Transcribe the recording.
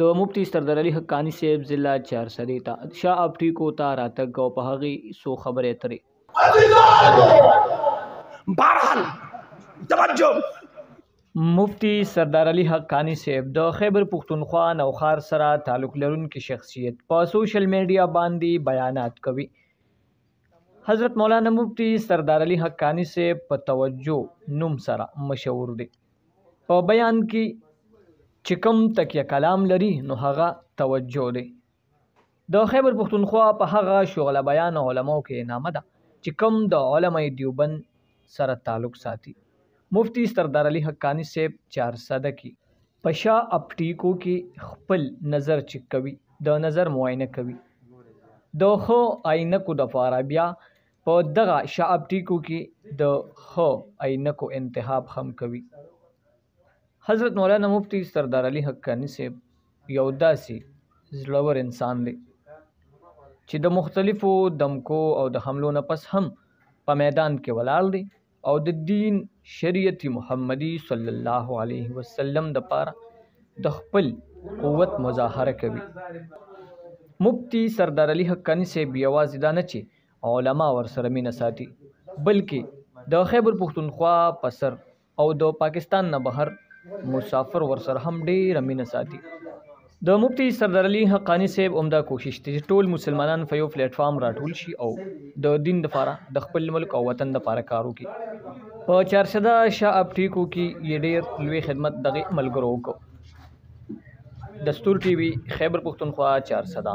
د مفتی سردار علي حقاني صاحب ضلع چارسدې ته شاه اپټیکو ته راتګ او په هغې څو خبرې اترې بهرحال توجه مفتی سردار علي حقانی صاحب د خیبر پښتونخوا نوښار سره تعلق لرونکي شخصیت په سوشل میډیا باندې بیانات کوي حضرت مولانا مفتی سردار علي حقانی صاحب په توجه نوم سره مشهور دی په بیان کې چې کوم تکیه کلام لري نو هغه توجه دی د خیبر پښتونخوا په هغه شغله بیان علماو کې نامه ده چې کوم د علماء دیوبند سره تعلق ساتي مفتی سردار علي حقانی صاحب 400 کې په شا اپټیکو کې خپل نظر چک کوي د نظر معاینه کوي د خو عینکو د فاره بیا په دغه شعب ټیکو کې د خو عینکو انتخاب هم کوي حضرت مولانا مفتی سردار علي حقانی صاحب یو داسې زړور انسان دی چې د مختلفو دمکو او د حملو نه پس هم په میدان کې ولاړ دی او د دین شریعت محمدي صلی الله علیه وسلم د پاره د خپل قوت مظاهره کوي مفتی سردار علي حقانی صاحب یوازې دا نه چې علما ورسره مینه ساتي بلکې د خیبر پښتونخوا په سر او د پاکستان نه بهر مسافر ورسره هم ډېره مینه ساتي د مفتی سردار علي حقاني صاحب عمده کوشش دی چې ټول مسلمانان په یو پلیټ فارم راټول شي او د دین د لپاره د خپل ملک او وطن د لپاره کار وکړي په چارسده شاه اپټیکو کې یې ډیر لوی خدمت دغه ملګرو وکړو دستور ټي وي خیبر پښتونخوا چارسده